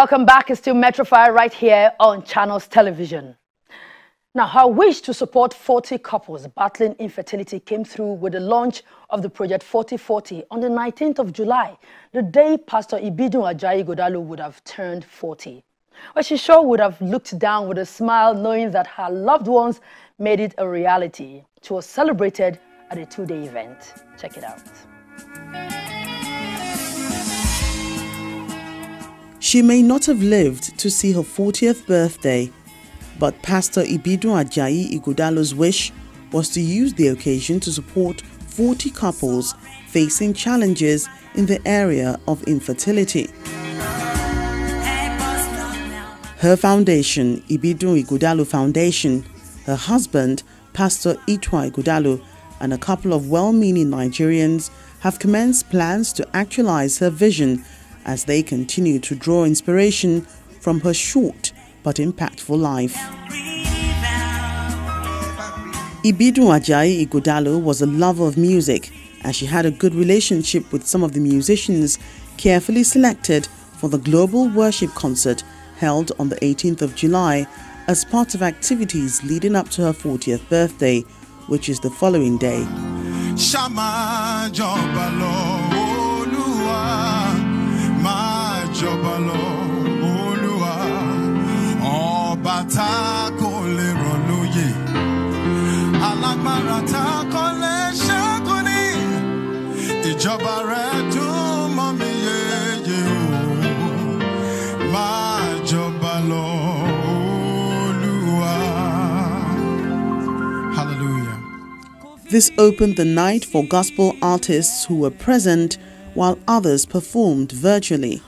Welcome back. It's still Metrofile right here on Channels Television. Now, her wish to support 40 couples battling infertility came through with the launch of the project 4040 on the 19th of July, the day Pastor Ibidun Ajayi Ighodalo would have turned 40. Well, she sure would have looked down with a smile knowing that her loved ones made it a reality. She was celebrated at a two-day event. Check it out. She may not have lived to see her 40th birthday, but Pastor Ibidun Ajayi Ighodalo's wish was to use the occasion to support 40 couples facing challenges in the area of infertility. Her foundation, Ibidun Ighodalo Foundation, her husband, Pastor Ituah Ighodalo, and a couple of well-meaning Nigerians have commenced plans to actualize her vision as they continue to draw inspiration from her short but impactful life. Ibidun Ajayi Ighodalo was a lover of music and she had a good relationship with some of the musicians carefully selected for the global worship concert held on the 18th of July as part of activities leading up to her 40th birthday, which is the following day. This opened the night for gospel artists who were present while others performed virtually.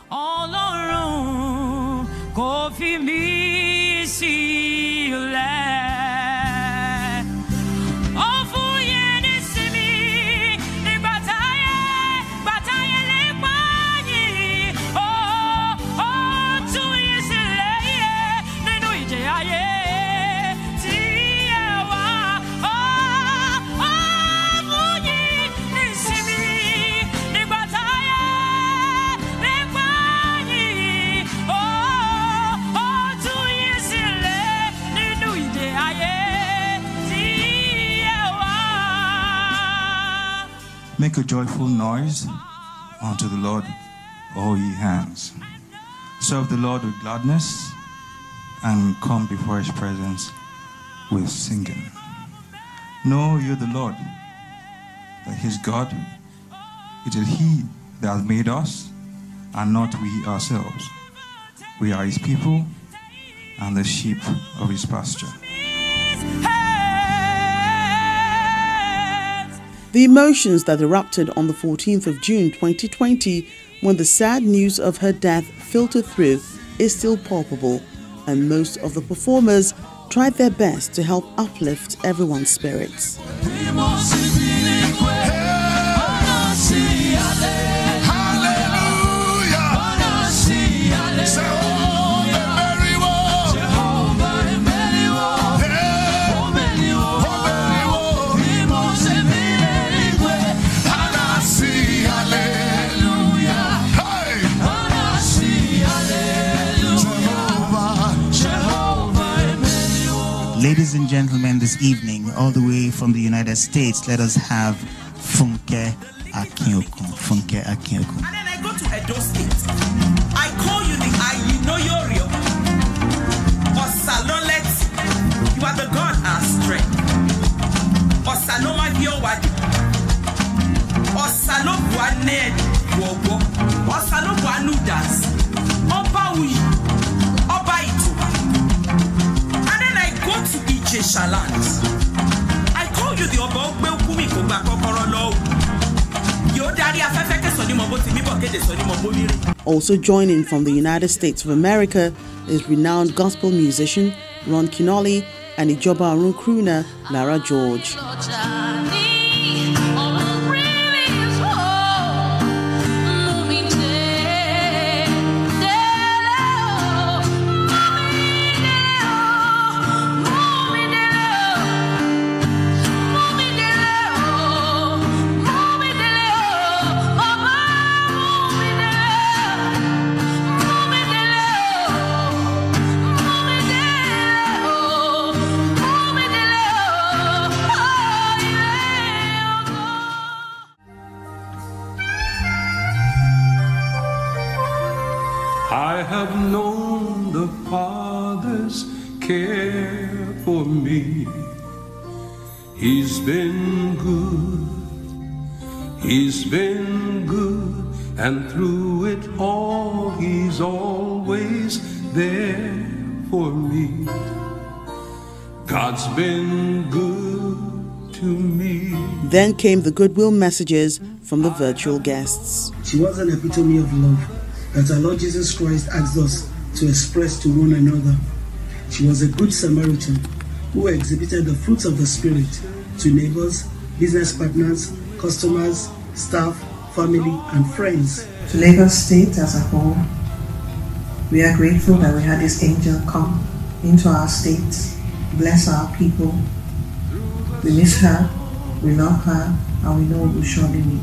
Make a joyful noise unto the Lord, all ye hands. Serve the Lord with gladness and come before his presence with singing. Know you the Lord, that he is God. It is he that has made us and not we ourselves. We are his people and the sheep of his pasture. The emotions that erupted on the 14th of June 2020 when the sad news of her death filtered through is still palpable, and most of the performers tried their best to help uplift everyone's spirits. Ladies and gentlemen, this evening, all the way from the United States, let us have Funke Akinyokun. Funke Akinyokun. And then I go to Edo State. Also joining from the United States of America is renowned gospel musician Ron Kenoly and Ijoba Orun crooner Lara George. Care for me. He's been good, He's been good, and through it all, He's always there for me. God's been good to me. Then came the goodwill messages from the virtual guests. She was an epitome of love that our Lord Jesus Christ asked us to express to one another. She was a good Samaritan who exhibited the fruits of the Spirit to neighbors, business partners, customers, staff, family, and friends. To Lagos State as a whole, we are grateful that we had this angel come into our state, bless our people. We miss her, we love her, and we know we'll surely meet.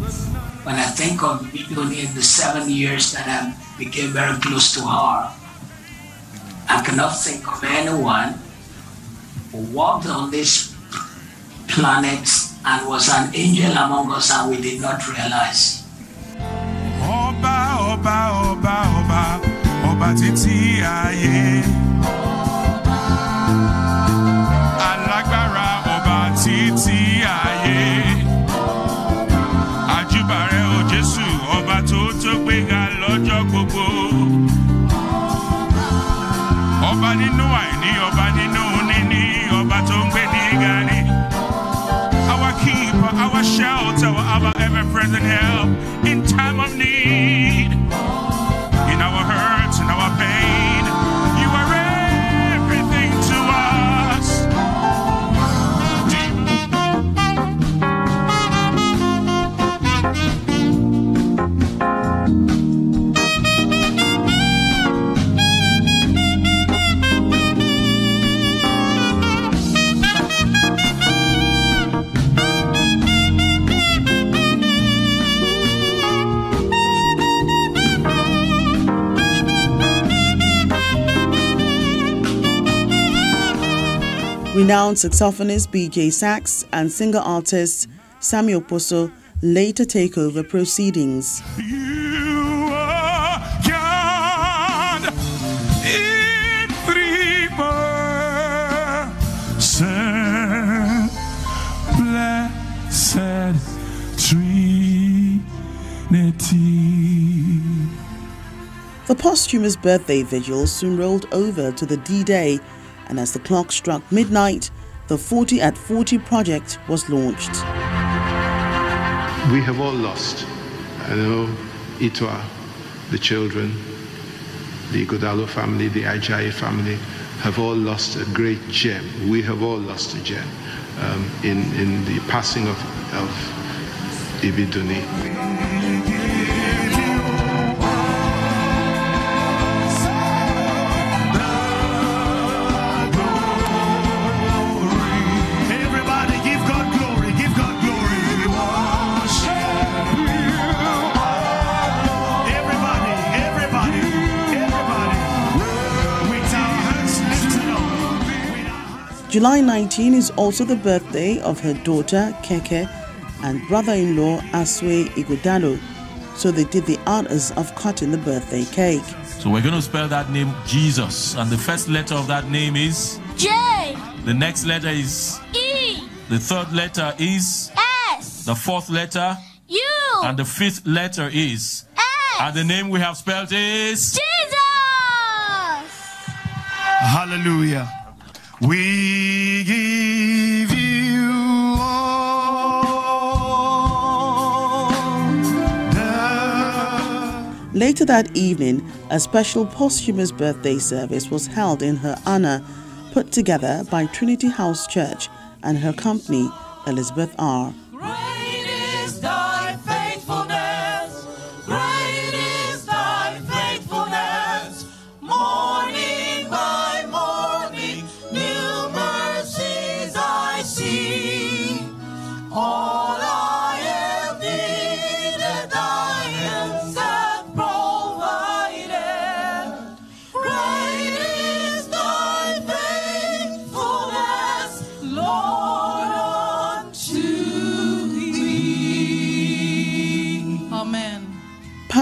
When I think of Bidoni in the seven years that I became very close to her, I cannot think of anyone who walked on this planet and was an angel among us and we did not realize. Ọba, ọba, ọba, ọba títí ayé. Renowned saxophonist BeeJay Sax and singer-artist Samuel Poso later take over proceedings. The posthumous birthday vigil soon rolled over to the D-Day, and as the clock struck midnight, the 40 at 40 project was launched. We have all lost. I know Ituah, the children, the Ighodalo family, the Ajayi family have all lost a great gem. We have all lost a gem um, in, in the passing of, of Ibidunni. July 19 is also the birthday of her daughter Keke and brother-in-law Aswe Ighodalo, so they did the honors of cutting the birthday cake. So we're going to spell that name Jesus, and the first letter of that name is? J. The next letter is? E. The third letter is? S. The fourth letter, U. And the fifth letter is? S. And the name we have spelled is? Jesus. Hallelujah. We give you Later that evening, a special posthumous birthday service was held in her honor, put together by Trinity House Church and her company, Elizabeth R.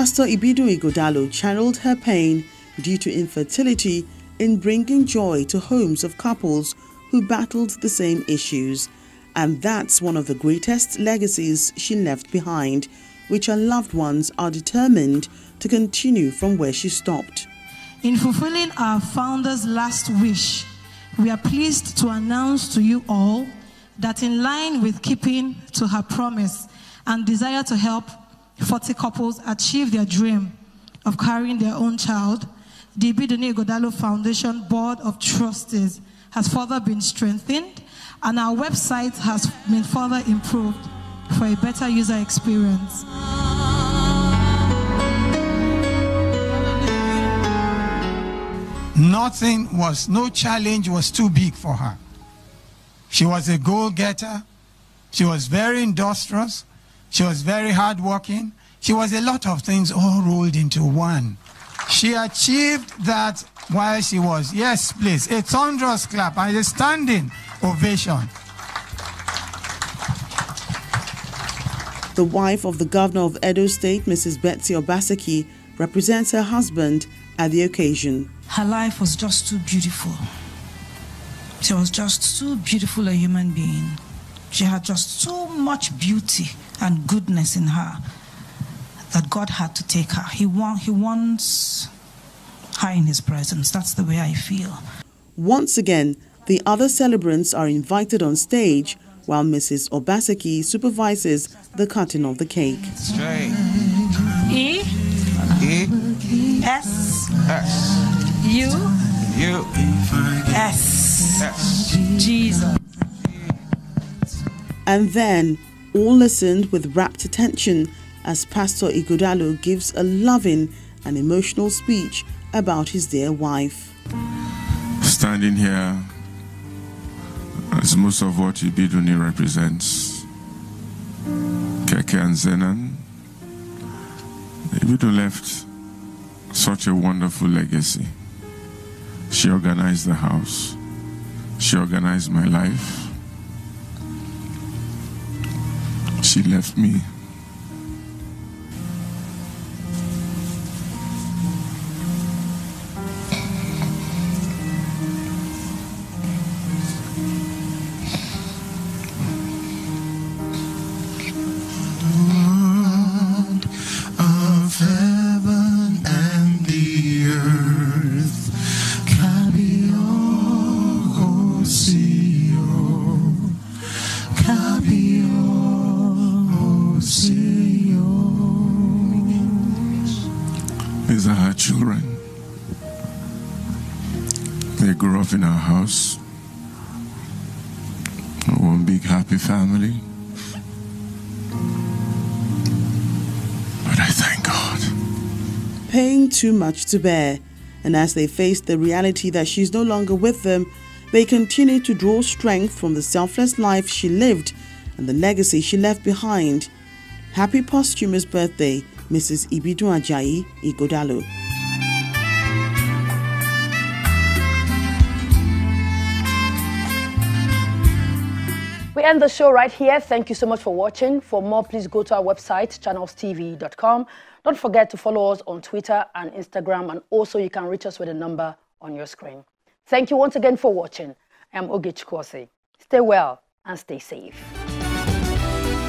Pastor Ibidu Ighodalo channeled her pain due to infertility in bringing joy to homes of couples who battled the same issues. And that's one of the greatest legacies she left behind, which her loved ones are determined to continue from where she stopped. In fulfilling our founder's last wish, we are pleased to announce to you all that in line with keeping to her promise and desire to help 40 couples achieve their dream of carrying their own child, the Ibidunni Ighodalo Foundation Board of Trustees has further been strengthened and our website has been further improved for a better user experience. Nothing was, no challenge was too big for her. She was a goal getter. She was very industrious. She was very hardworking. She was a lot of things all rolled into one. She achieved that while she was, yes, please, a thunderous clap and a standing ovation. The wife of the governor of Edo State, Mrs. Betsy Obaseki, represents her husband at the occasion. Her life was just too beautiful. She was just too beautiful a human being. She had just so much beauty and goodness in her that God had to take her. He, want, he wants her in His presence. That's the way I feel. Once again, the other celebrants are invited on stage while Mrs. Obaseki supervises the cutting of the cake. Straight. E. E. S. S. U. U. S. S. Jesus. And then all listened with rapt attention as Pastor Ighodalo gives a loving and emotional speech about his dear wife. Standing here as most of what Ibidunni represents, Keke and Zenan, Ibidun left such a wonderful legacy. She organized the house. She organized my life. She left me. They grew up in our house. One big happy family. But I thank God. Paying too much to bear, and as they face the reality that she's no longer with them, they continue to draw strength from the selfless life she lived and the legacy she left behind. Happy posthumous birthday, Mrs. Ibidun Ajayi Ighodalo. End the show right here. Thank you so much for watching. For more, please go to our website, channelstv.com. Don't forget to follow us on Twitter and Instagram, and also you can reach us with a number on your screen. Thank you once again for watching. I'm Chukwose. Stay well and stay safe.